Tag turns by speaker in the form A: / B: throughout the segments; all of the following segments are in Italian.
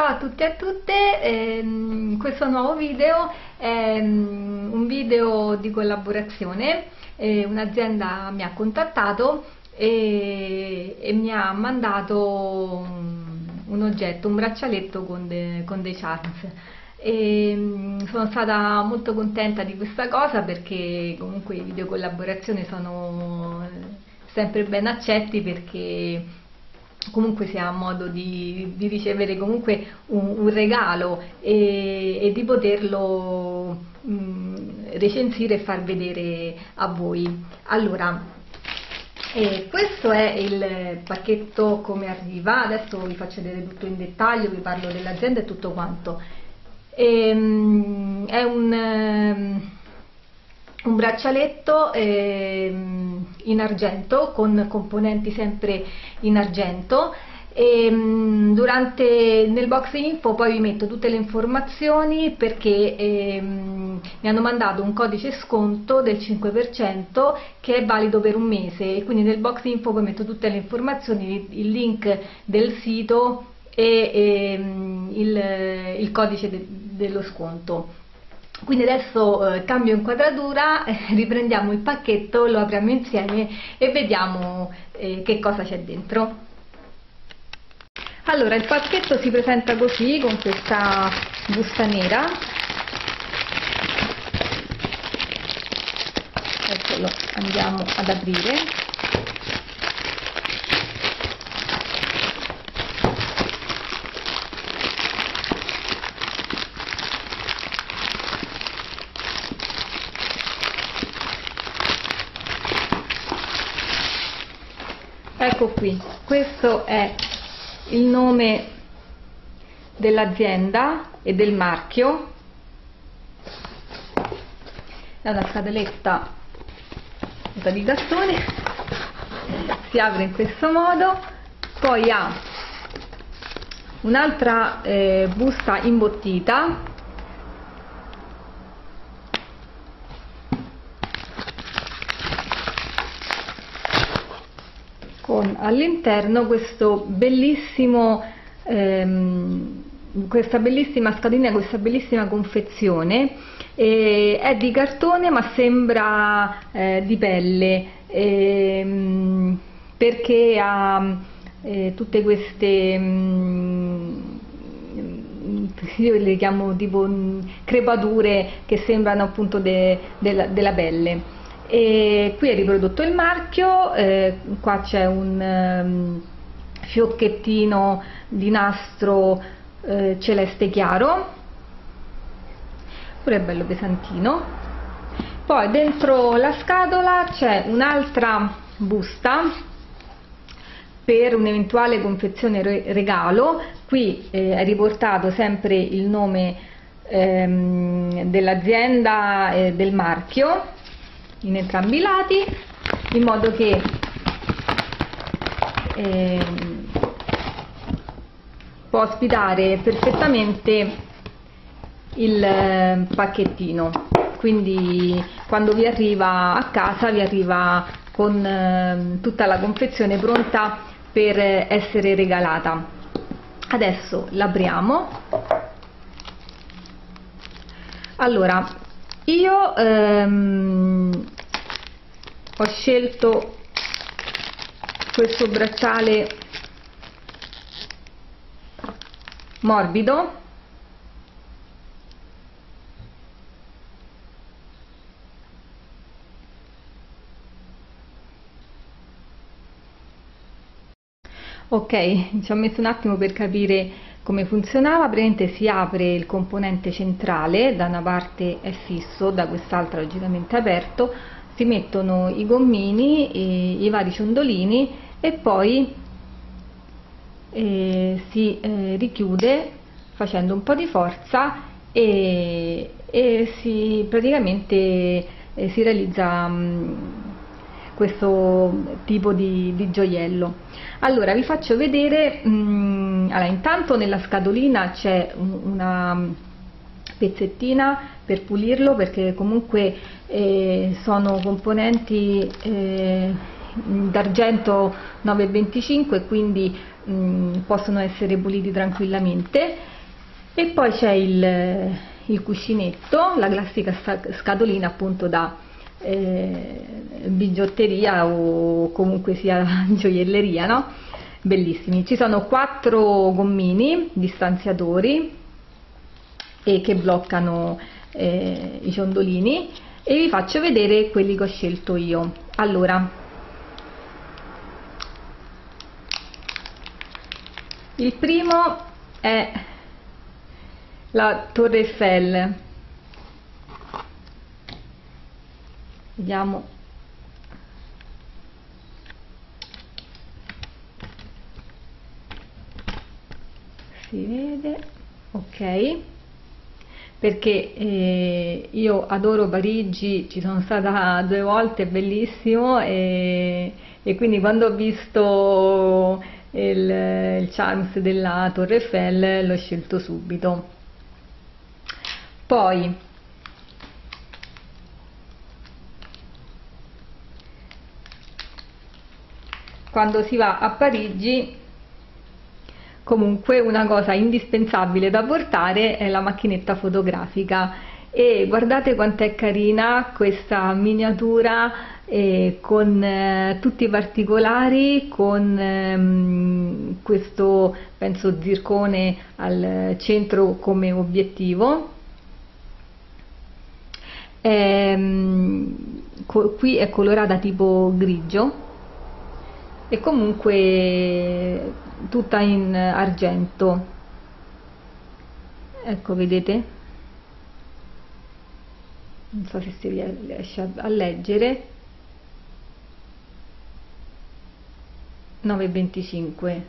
A: Ciao a tutti e a tutte, ehm, questo nuovo video è um, un video di collaborazione, eh, un'azienda mi ha contattato e, e, mi ha mandato un, un, oggetto, un braccialetto con, de, con dei charms. E, um, sono stata molto contenta di questa cosa perché comunque i video collaborazioni sono sempre ben accetti perché comunque si ha modo di, di ricevere comunque un, un regalo e, e, di poterlo mh, recensire e far vedere a voi. Allora, eh, questo è il pacchetto come arriva, adesso vi faccio vedere tutto in dettaglio, vi parlo dell'azienda e tutto quanto. E, ehm, mh, è un... Uh, un braccialetto eh, in argento con componenti sempre in argento e mm, durante, nel box info poi vi metto tutte le informazioni perché eh, mi hanno mandato un codice sconto del 5% che è valido per un mese e quindi nel box info poi metto tutte le informazioni, il link del sito e, e mm, il, il, codice de, dello sconto. Quindi adesso eh, cambio inquadratura, riprendiamo il pacchetto, lo apriamo insieme e vediamo eh, che cosa c'è dentro. Allora, il pacchetto si presenta così, con questa busta nera. Adesso lo andiamo ad aprire. Ecco qui. Questo è il nome dell'azienda e del marchio. È una scatoletta di cartone si apre in questo modo. Poi ha un'altra eh, busta imbottita con all'interno questo bellissimo ehm, questa bellissima scatolina, questa bellissima confezione eh, è di cartone ma sembra eh, di pelle eh, perché ha eh, tutte queste mh, mm, io le chiamo tipo mm, crepature che sembrano appunto de, de la, della pelle e qui è riprodotto il marchio, eh, qua c'è un um, fiocchettino di nastro eh, celeste chiaro, pure bello pesantino. Poi dentro la scatola c'è un'altra busta per un'eventuale confezione regalo, qui eh, è riportato sempre il nome ehm, dell'azienda e del marchio in entrambi i lati in modo che eh, può ospitare perfettamente il eh, pacchettino. Quindi quando vi arriva a casa vi arriva con eh, tutta la confezione pronta per essere regalata. Adesso l'apriamo. Allora io ehm, ho scelto questo bracciale morbido ok ci ho messo un attimo per capire come funzionava? Praticamente si apre il componente centrale, da una parte è fisso, da quest'altra logicamente aperto, si mettono i gommini, i, i vari ciondolini e poi eh, si eh, richiude facendo un po' di forza e, e si praticamente eh, si realizza mh, mm, questo tipo di, di, gioiello. Allora vi faccio vedere, mh, mm, allora, intanto nella scatolina c'è una pezzettina per pulirlo perché comunque eh, sono componenti eh, d'argento 9,25 quindi mh, mm, possono essere puliti tranquillamente e poi c'è il, il, cuscinetto, la classica scatolina appunto da eh, bigiotteria o comunque sia gioielleria, no? Bellissimi. Ci sono quattro gommini distanziatori e che bloccano eh, i ciondolini e vi faccio vedere quelli che ho scelto io. Allora, il primo è la Torre Eiffel. Vediamo. Si vede, ok perché eh, io adoro Parigi, ci sono stata due volte, è bellissimo e, e quindi quando ho visto il, il Charms della Torre Eiffel l'ho scelto subito. Poi quando si va a Parigi Comunque una cosa indispensabile da portare è la macchinetta fotografica e guardate quanto è carina questa miniatura eh, con eh, tutti i particolari, con ehm, questo penso zircone al centro come obiettivo. Ehm, qui è colorata tipo grigio e comunque tutta in argento. Ecco vedete? Non so se si riesce a leggere. 9,25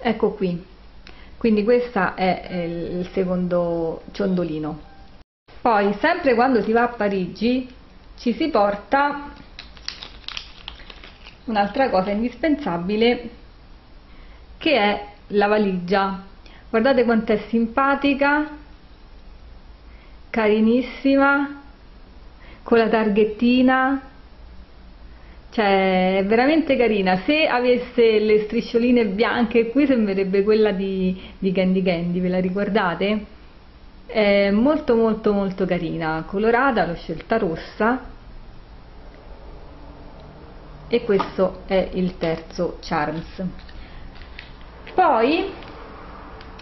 A: ecco qui. Quindi questo è il secondo ciondolino. Poi sempre quando si va a Parigi ci si porta un'altra cosa indispensabile che è la valigia. Guardate quanto è simpatica carinissima con la targhettina. Cioè è veramente carina. Se avesse le striscioline bianche qui sembrerebbe quella di, di Candy Candy ve la ricordate? è molto molto molto carina. Colorata l'ho scelta rossa e questo è il terzo Charms. Poi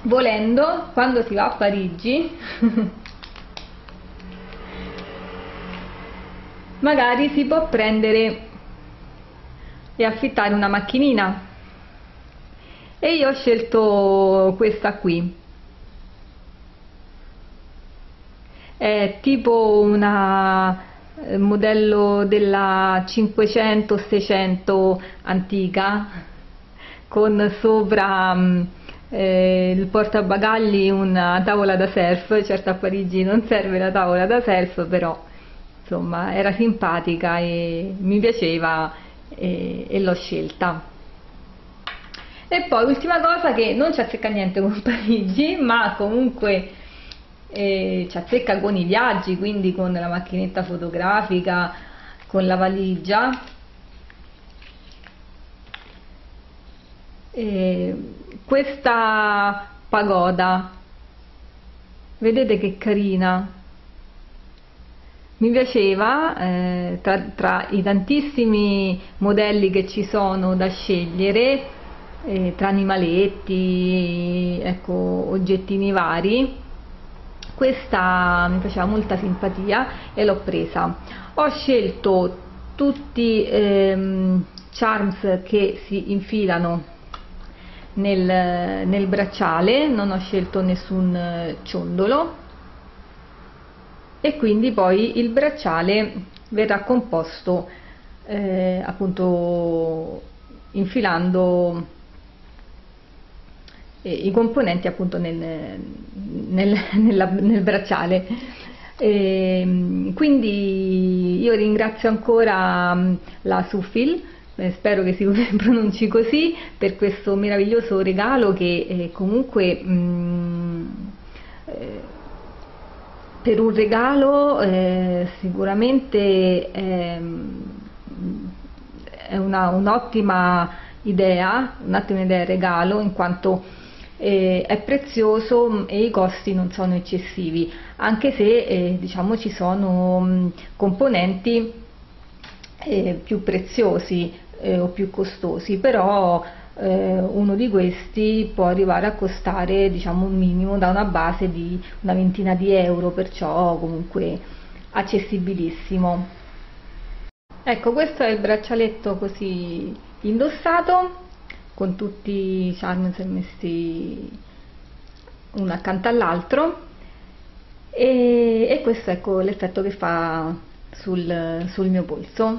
A: volendo quando si va a Parigi magari si può prendere e affittare una macchinina. E io ho scelto questa qui. È tipo una eh, modello della 500-600 antica con sopra mm, eh, il portabagagli una tavola da surf, certo a Parigi non serve la tavola da surf però insomma era simpatica e mi piaceva e, e l'ho scelta. E poi ultima cosa che non ci azzecca niente con Parigi ma comunque ci azzecca con i viaggi, quindi con la macchinetta fotografica, con la valigia. E questa pagoda, vedete che carina, mi piaceva eh, tra, tra, i tantissimi modelli che ci sono da scegliere eh, tra animaletti ecco oggettini vari questa mi faceva molta simpatia e l'ho presa. Ho scelto tutti ehm, charms che si infilano nel, nel bracciale non ho scelto nessun ciondolo. E quindi poi il bracciale verrà composto eh, appunto infilando i componenti appunto nel, nel, nella, nel bracciale. E, ehm, quindi io ringrazio ancora mm, la Sufil, eh, spero che si pronunci così, per questo meraviglioso regalo che eh, comunque mh, mm, eh, per un regalo eh, sicuramente ehm, è un'ottima idea, un'ottima idea regalo in quanto eh, è prezioso e i costi non sono eccessivi, anche se eh, diciamo ci sono mh, componenti eh, più preziosi eh, o più costosi, però eh, uno di questi può arrivare a costare diciamo un minimo da una base di una ventina di euro, perciò comunque accessibilissimo. Ecco, questo è il braccialetto così indossato con tutti i charms messi uno accanto all'altro e, e, questo ecco l'effetto che fa sul, sul mio polso.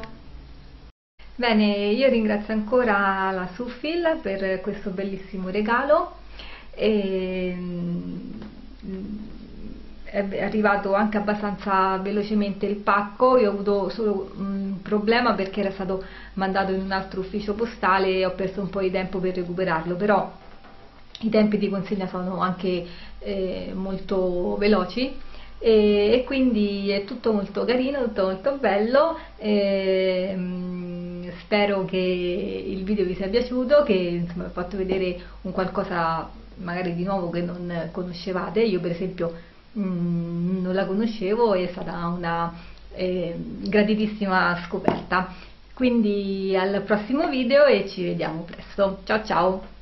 A: Bene, io ringrazio ancora la Sufil per questo bellissimo regalo. E, è arrivato anche abbastanza velocemente il pacco, io ho avuto solo un problema perché era stato mandato in un altro ufficio postale e ho perso un po' di tempo per recuperarlo, però i tempi di consegna sono anche eh, molto veloci e, e, quindi è tutto molto carino, tutto molto bello. E, mh, spero che il video vi sia piaciuto, che insomma, ho fatto vedere un qualcosa magari di nuovo che non conoscevate. Io per esempio Mm, non la conoscevo e è stata una eh, gratitissima scoperta. Quindi al prossimo video e ci vediamo presto. Ciao ciao!